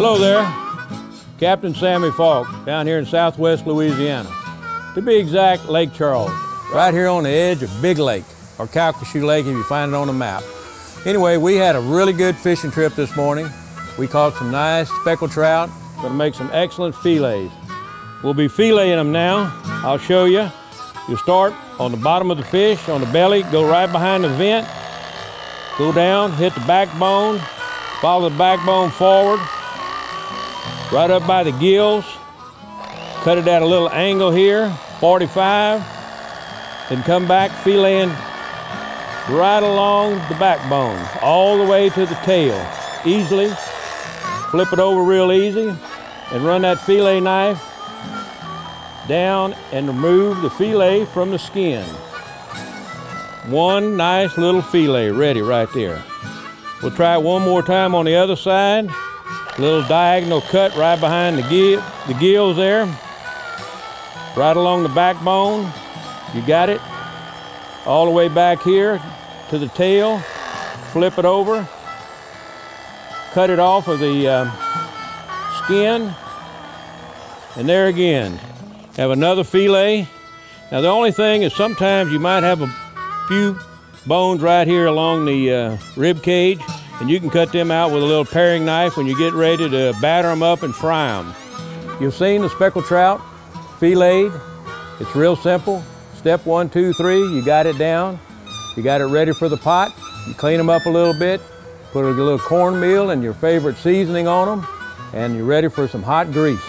Hello there, Captain Sammy Falk down here in southwest Louisiana. To be exact, Lake Charles, right here on the edge of Big Lake, or Calcasieu Lake if you find it on the map. Anyway, we had a really good fishing trip this morning. We caught some nice speckled trout, gonna make some excellent fillets. We'll be filleting them now. I'll show you. You start on the bottom of the fish, on the belly, go right behind the vent, go down, hit the backbone, follow the backbone forward, right up by the gills, cut it at a little angle here, 45, then come back filleting right along the backbone, all the way to the tail, easily. Flip it over real easy and run that fillet knife down and remove the fillet from the skin. One nice little fillet ready right there. We'll try it one more time on the other side. Little diagonal cut right behind the, gill, the gills there. Right along the backbone. You got it. All the way back here to the tail. Flip it over. Cut it off of the uh, skin. And there again, have another fillet. Now the only thing is sometimes you might have a few bones right here along the uh, rib cage and you can cut them out with a little paring knife when you get ready to batter them up and fry them. You've seen the speckled trout filleted. It's real simple. Step one, two, three, you got it down. You got it ready for the pot. You clean them up a little bit, put a little cornmeal and your favorite seasoning on them, and you're ready for some hot grease.